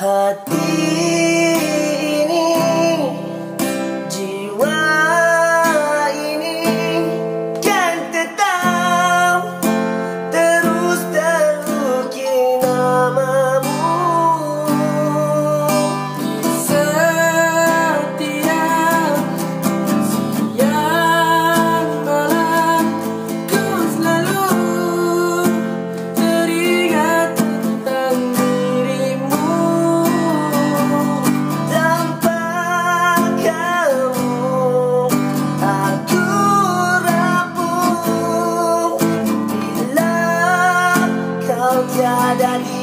hati di sisi